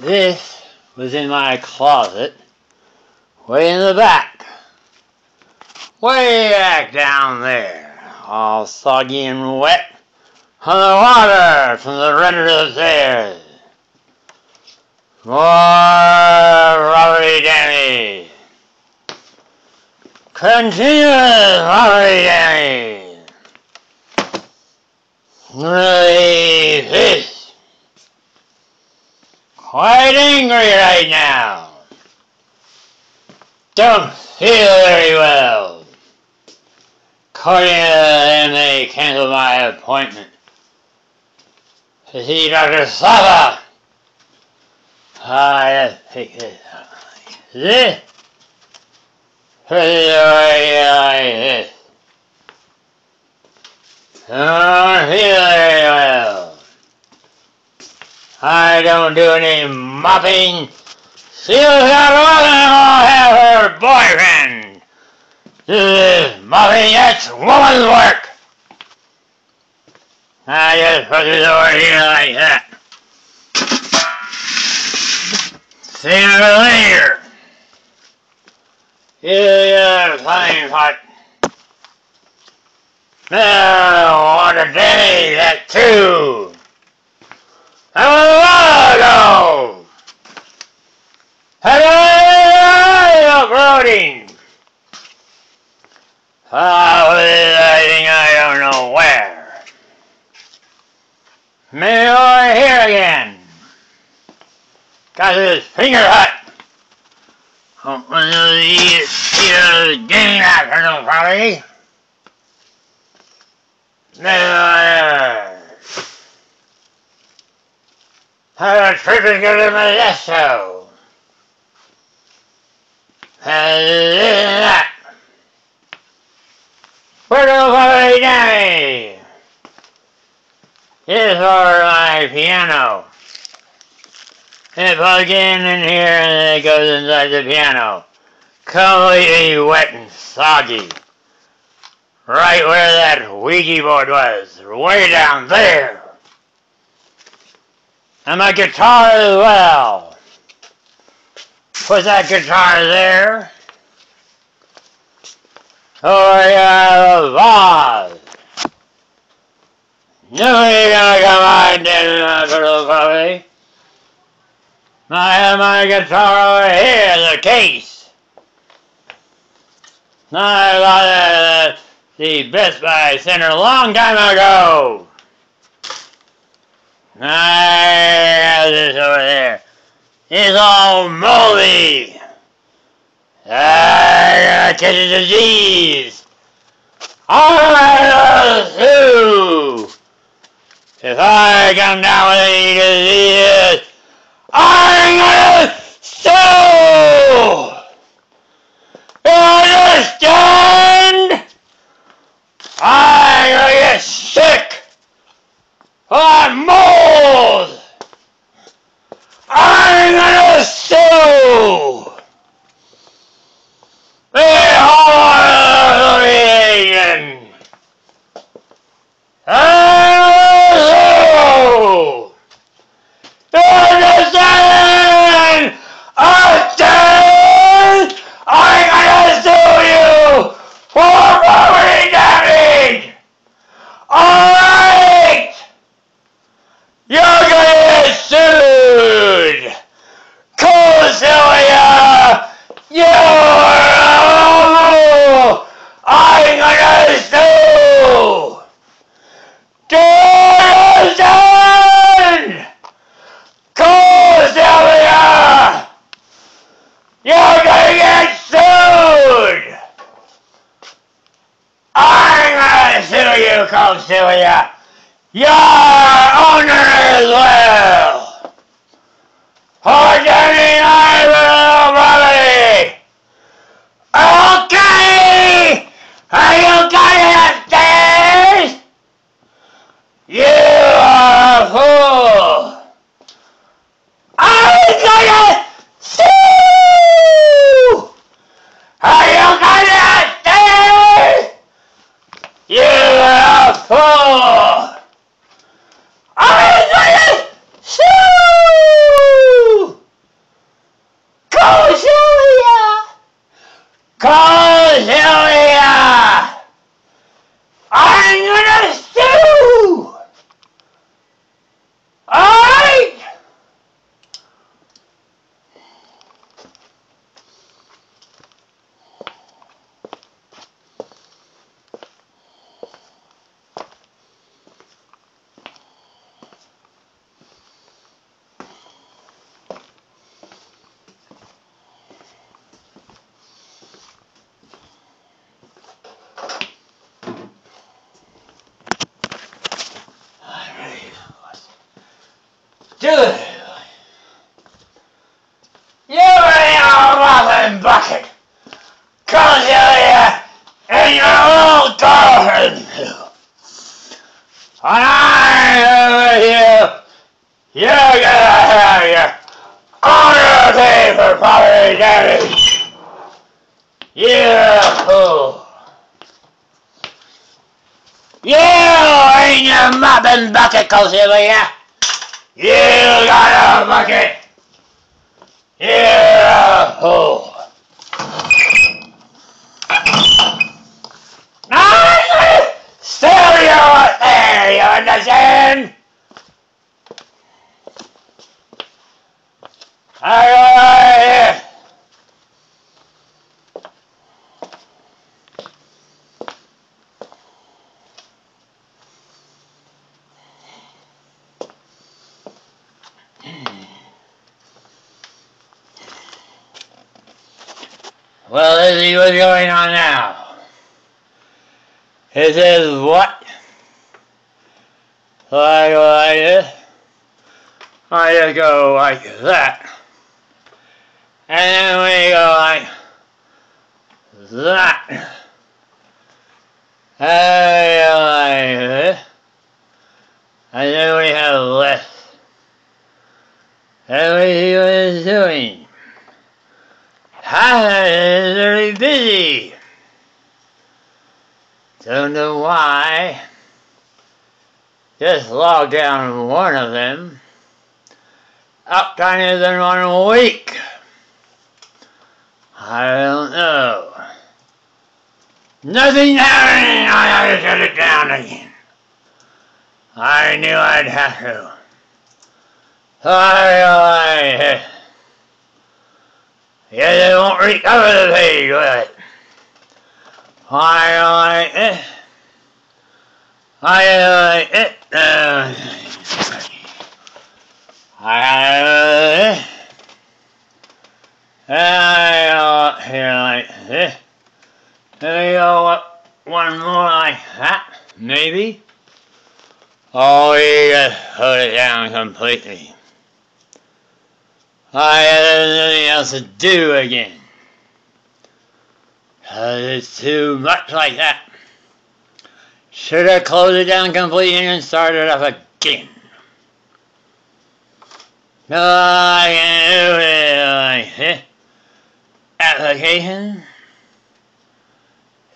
This was in my closet, way in the back. Way back down there, all soggy and wet from the water from the render upstairs. More robbery damage. Continuous robbery damage. Really. Quite angry right now. Don't feel very well. To them, they canceled my appointment to see Dr. Saba. I take this. This. Away like this. Don't feel very well. I don't do any mopping. She's got to have her boyfriend. This is mopping, that's woman's work. I just it over here like that. See you later. Yeah, flying hot. Now, what a day, that too. Hello. I was hiding I don't know where. Maybe over here again. Got his finger hot. Oh, well, he is getting after probably. There. How a trip is good in Modesto. And this and that. Where do I Danny? Here's for my piano. And plug in in here and it goes inside the piano. Completely wet and soggy. Right where that Ouija board was. Way down there. And my guitar as well. Put that guitar there. Oh yeah, the vase. Nobody gonna come on down to the coffee. I have my guitar over here, in the case. I got it at the Best Buy Center a long time ago. I have this over there. It's all moldy. I got catch a disease. I sue. If I come down with any diseases, I'm gonna sue! You understand? I'm gonna get sick on mold! I'm gonna sue! The whole association! I'm gonna sue! Understand? Understand? I'm gonna sue you for property damage! Alright! You're gonna get sued! Corsilia! You're a I'm gonna sue! Do you understand? Corsilia! You're gonna get sued! I'm gonna sue Corsilia! Your owner as well! For getting our property! Okay! Are you going upstairs? You are a fool! I'm gonna sue! Are you going upstairs? You are a fool! I'm gonna do it. You ain't a muffin bucket. You here and your old girlfriend. And I'm over here. You're gonna have your honor pay for property damage. Fool. You ain't your mopping bucket, Cosilia. You got a bucket. A fool. I still up there, you understand? I Well, let's see what's going on now. It says what? I go like this. I just go like that. And we go like that. And we go like. And then we have less. And we see what it's doing. I'm very busy. Don't know why. Just log down one of them. Up tinier than one a week. I don't know. Nothing happening. I had to shut it down again. I knew I'd have to. I, I, yeah, they won't recover the page it. I like it. I like it. Uh, I. I go here like this. We go up one more like that, maybe. Oh, we just put it down completely. I had nothing else to do again. Cause it's too much like that. Should have closed it down completely and started up again. No, I can do it. Application.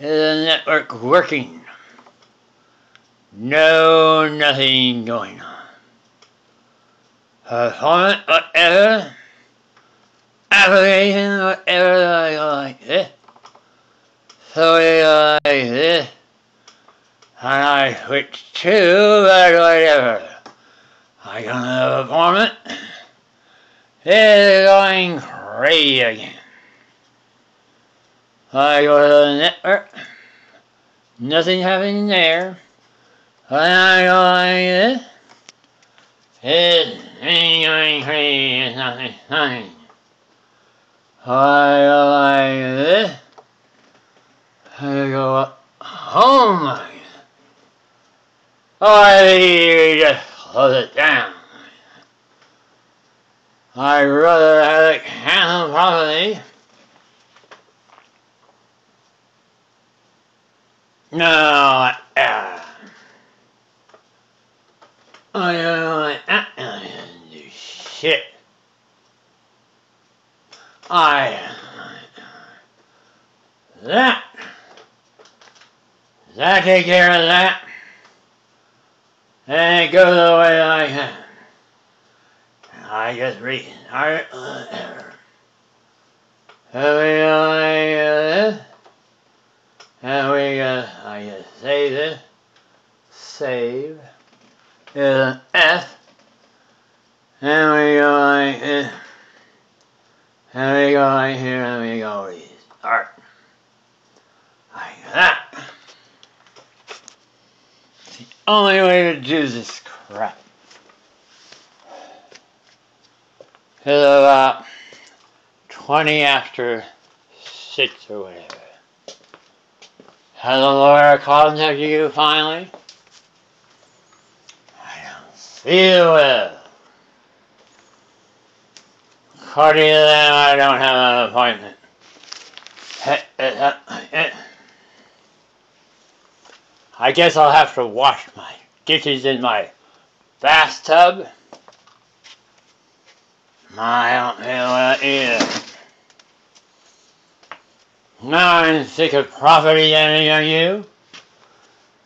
Is the network working? No, nothing going on. Performance, whatever application, whatever like this. So like this. And I switch to but whatever. I don't have. It's going crazy again. I go to the network. Nothing happening there. And I go like this. It's going crazy. It's nothing. nothing. I go like this. I go like this. I just close it down. I'd rather have it handled properly. No, uh, I don't like that. Don't do shit. I that that take care of that and goes the way I can. I just read art whatever. Uh, and we go like this. And we go I just save this. Save is an F. And we go like this. And we go right here and we go restart. Like that. It's the only way to do this crap. It's about 20 after 6 or whatever. Has the lawyer contacted you finally? I don't feel well. According to them, I don't have an appointment. I guess I'll have to wash my dishes in my bathtub. I don't. Now I'm sick of profiting on you.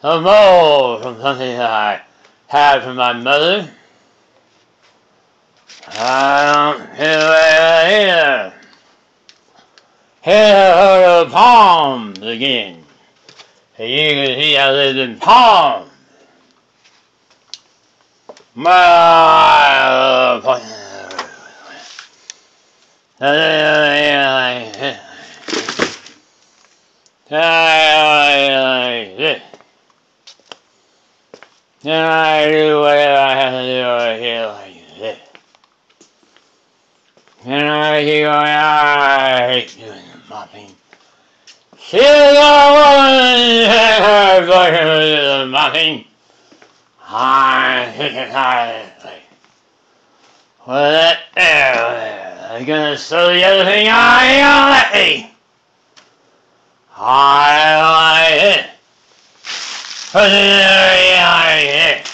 A mole from something that I had from my mother. I don't are the palms again. You can see I live in Palm. My like this. Then I do whatever I have to do over here like this. Then I keep going, I hate doing the mopping. She's a woman, her boyfriend I'm tired. Well, that there, I'm gonna sew the other thing I let me. I like it. It in it.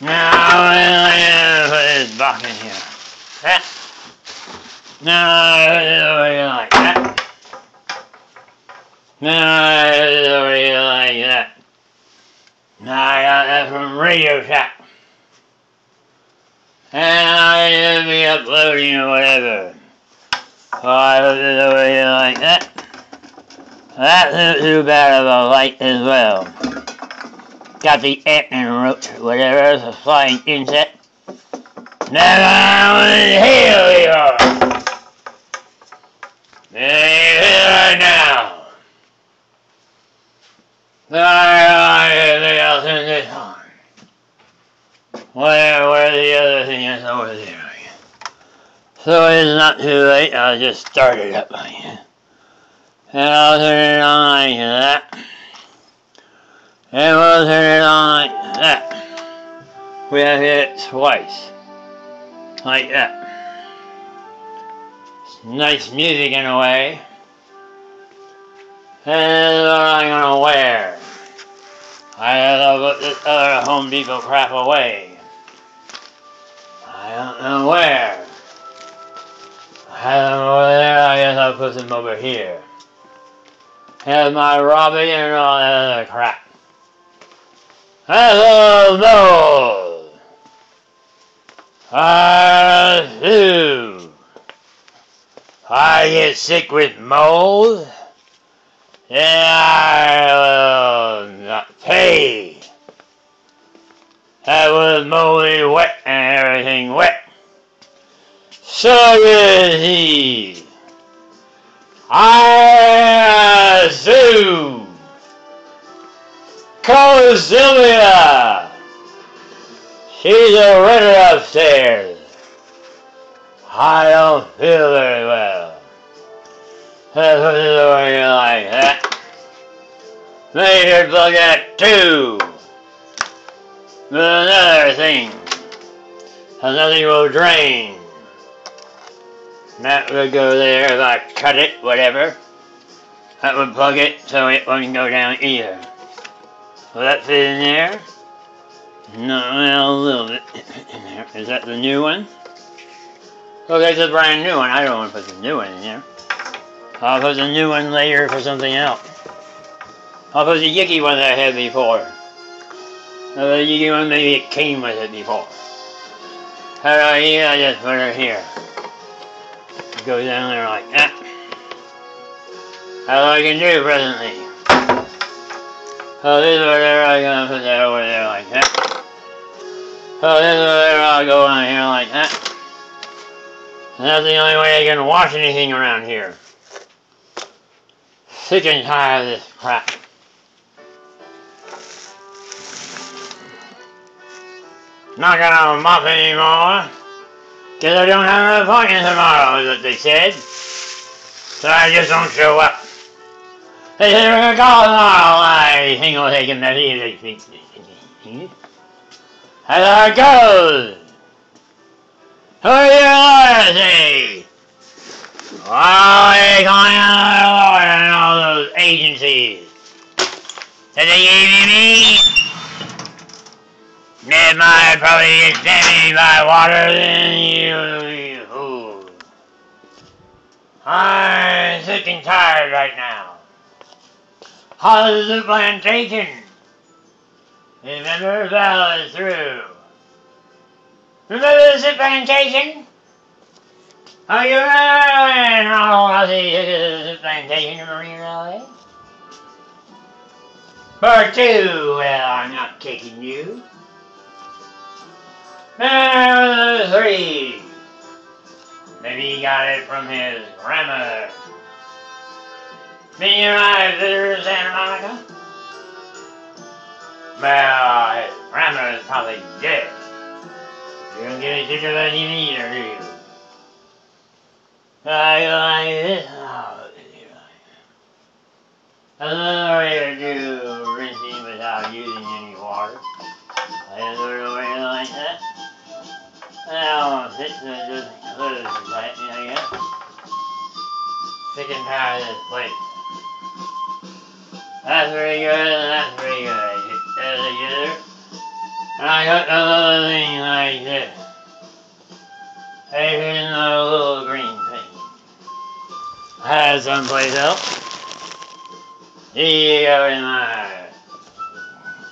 Now I'm gonna put this back in here. Now I put it over here like that. Now I over here like that. Now I got that from Radio Shack. And I will be uploading or whatever. So I put it over here like that. That's not too bad of a light as well. Got the Ant-Man roach, whatever, the flying insect. Now here we are. There right now. There are everything else in this one. Where, where the other thing is over there. So it's not too late, I'll just start it up again. And I'll turn it on like that. And we'll turn it on like that. We have hit it twice. Like that. It's nice music in a way. And I'm gonna wear. I to put this other Home Depot crap away. I don't know where. I have them over there, I guess I'll put them over here have my Robbie and all that other crap. Hello, no. I do. I get sick with mold, then I will not pay. That was moldy wet and everything wet. So is he. I uh, zoo. Cozillia. She's a renter upstairs. I don't feel very well. Like that. Plug at two. Another thing. Another will drain. That would go there if I cut it, whatever. That would plug it so it wouldn't go down either. Will that fit in there? No, well, a little bit in there. Is that the new one? Oh, that's a brand new one. I don't want to put the new one in there. I'll put the new one later for something else. I'll put the Yicky one that I had before. The Yicky one, maybe it came with it before. How do I, I just put it here go down there like that. That's all I can do presently. So this is whatever I'm gonna put that over there like that. So this is whatever I'll go on here like that. And that's the only way I can wash anything around here. Sick and of this crap. Not gonna mop anymore. Because I don't have an appointment tomorrow, is what they said. So I just don't show up. They said we're going to call tomorrow. I think we'll take a message. That's it goes. Who are your loyalty? Why are you calling out and all those agencies? They gave me? They might probably get damaged by water than you, you. I'm sick and tired right now. How's the plantation? Remember Val is through. Remember the plantation? Are you running all of the plantation Marine Railway? Part two, well, I'm not kicking you. Number three. Maybe he got it from his grandmother. Been your eyes visitor to Santa Monica? Well, his is probably dead. You don't get a sicker than you need her, do you? You like this? Oh, you like to do without using any water. I Another way like that. Now, this doesn't close like me, I guess. Sick of this place. That's pretty good, that's pretty good. I get that together. And I got another thing like this. Hey, here's another little green thing. I someplace else. Here you go in my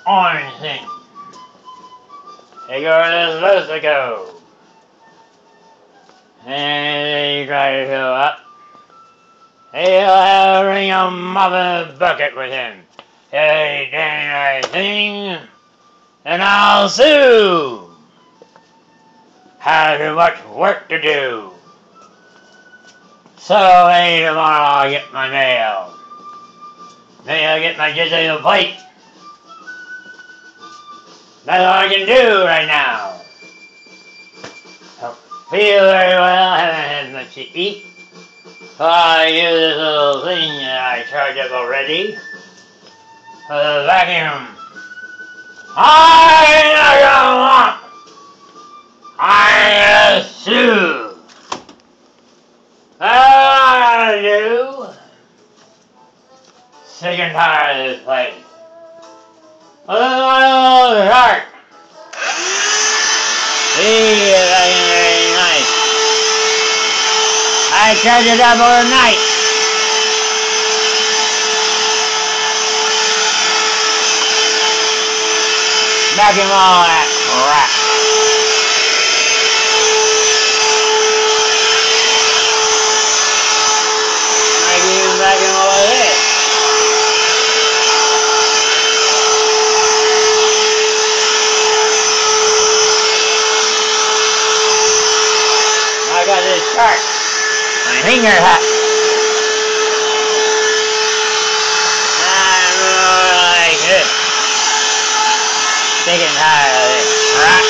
orange thing. You go to go. And then you try to fill up. He'll have a ring a a bucket with him. Hey, dang right thing, and I'll sue. Have too much work to do. So hey, tomorrow I'll get my mail. Maybe I'll get my digital plate. That's all I can do right now. Don't feel very well, haven't had much to eat. So I use this little thing that I charged up already for the vacuum. I Back him all that crap. Even back him all. I got this shark. My finger hot. I'm like this. Sick and tired of this crap.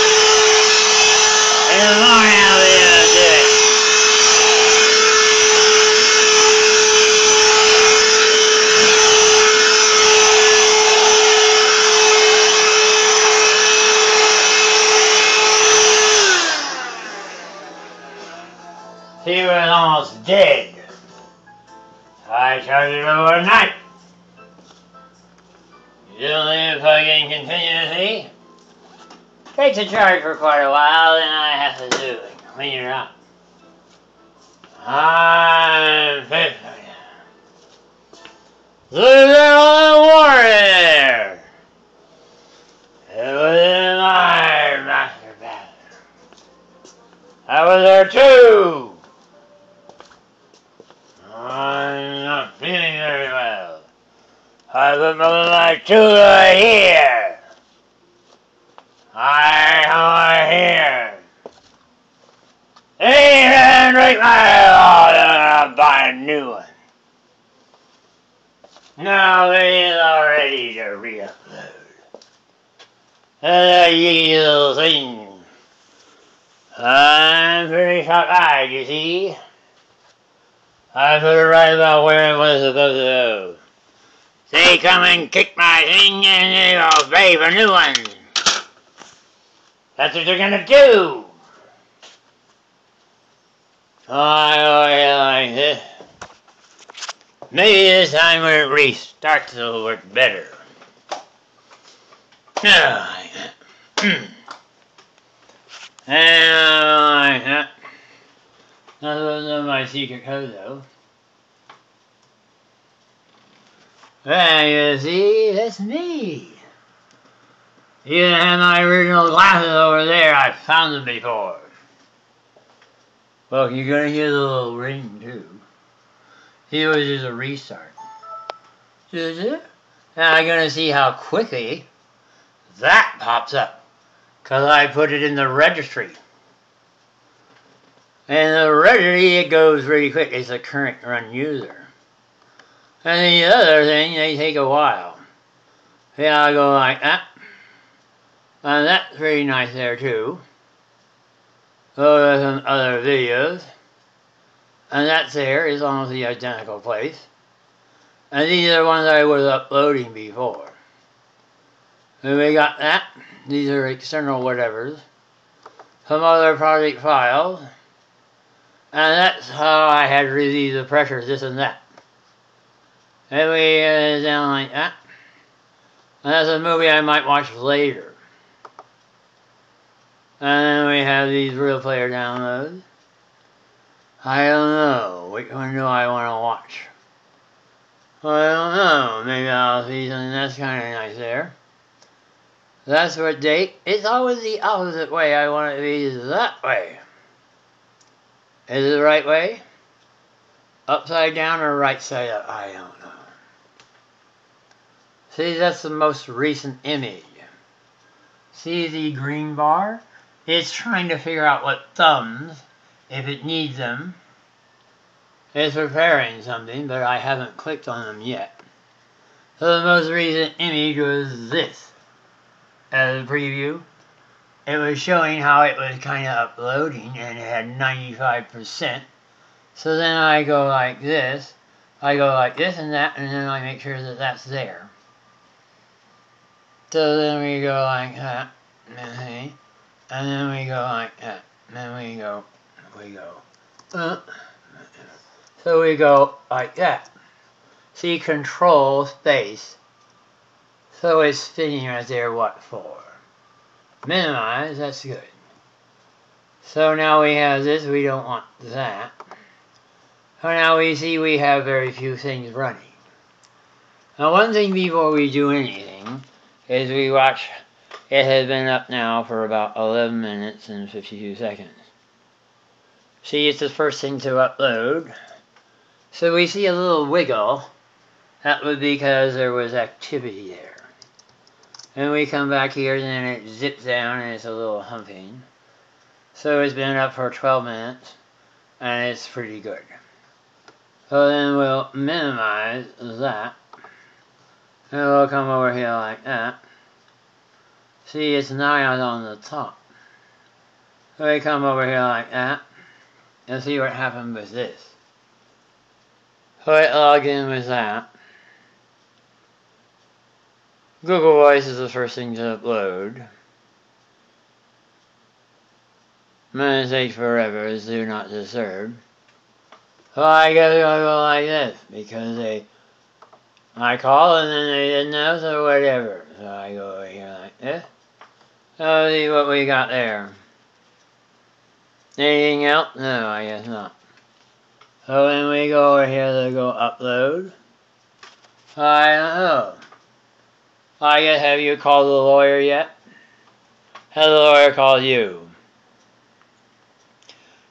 Takes a charge for quite a while, then I have to do it. Clean it up. I'm fifty. Look at all the water there. It was in my master bathroom. I was there too. I'm not feeling very well. I put my tuna here. I come here. Even break my law, then I'll buy a new one. Now they are ready to reupload. And a little thing. I'm pretty shocked-eyed, you see. I right about where it was supposed to go. They come and kick my thing and they'll pay for new ones. That's what they're gonna do. I go like this. Maybe this time when it restarts it'll work better. and like that. That wasn't my secret code though. There you see, that's me. You have my original glasses over there. I found them before. Well, you're gonna hear the little ring too. It was just a restart. Now I'm gonna see how quickly that pops up. Cause I put it in the registry. And the registry, it goes really quick. It's a current run user. And the other thing, they take a while. Yeah, I go like that. And that's pretty nice there too. So there's some other videos. And that's there is almost the identical place. And these are the ones I was uploading before. And we got that. These are external whatevers. Some other project files. And that's how I had to relieve the pressures, this and that. We uh, down like that. And that's a movie I might watch later. And then we have these RealPlayer downloads. I don't know. Which one do I want to watch? I don't know. Maybe I'll see something that's kind of nice there. That's what date. It's always the opposite way. I want it to be that way. Is it the right way? Upside down or right side up? I don't know. See, that's the most recent image. See the green bar? It's trying to figure out what thumbs, if it needs them. It's preparing something, but I haven't clicked on them yet. So the most recent image was this. As a preview, it was showing how it was kind of uploading and it had 95%. So then I go like this, I go like this and that, and then I make sure that that's there. So then we go like that, and then we go like that, and then we go, we go, uh, so we go like that. See, control space. So it's spinning right there, what for? Minimize, that's good. So now we have this, we don't want that. So now we see we have very few things running. Now one thing before we do anything is we watch, it has been up now for about 11 minutes and 52 seconds. See, it's the first thing to upload. So we see a little wiggle. That would be because there was activity there. And we come back here and then it zips down and it's a little humping. So it's been up for 12 minutes and it's pretty good. So then we'll minimize that. We'll come over here like that. See, it's now on the top. So we come over here like that. And see what happened with this. So I log in with that. Google Voice is the first thing to upload. Minutes take forever is do not disturb. So I guess I'll go like this because they I call and then they didn't know so whatever. So I go over here like this. So see what we got there. Anything else? No, I guess not. So then we go over here to go upload. I don't know. I guess have you called the lawyer yet? Has the lawyer called you?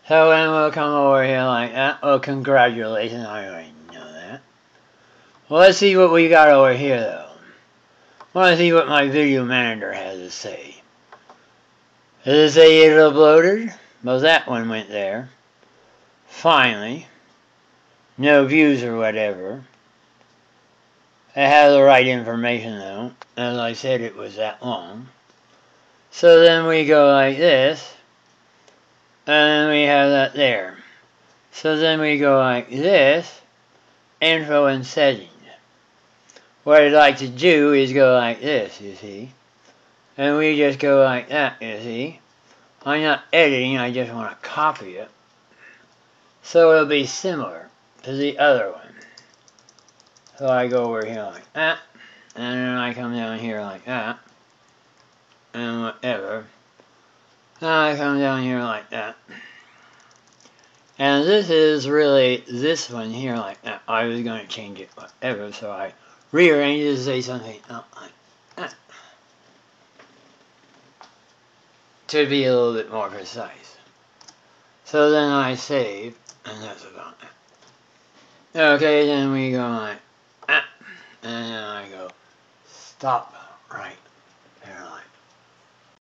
So then we'll come over here like that. Oh, congratulations. I already know that. Well, let's see what we got over here, though. I want to see what my video manager has to say. Does it say it uploaded? Well, that one went there. Finally. No views or whatever. It had the right information though. As I said, it was that long. So then we go like this. And we have that there. So then we go like this. Info and settings. What I'd like to do is go like this, you see. And we just go like that, you see. I'm not editing, I just want to copy it. So it'll be similar to the other one. So I go over here like that, and then I come down here like that, and whatever. Then I come down here like that. And this is really this one here like that. I was going to change it, whatever, so I rearrange it to say something oh, that. To be a little bit more precise. So then I save, and that's about it. Okay, then we go like that, and then I go stop.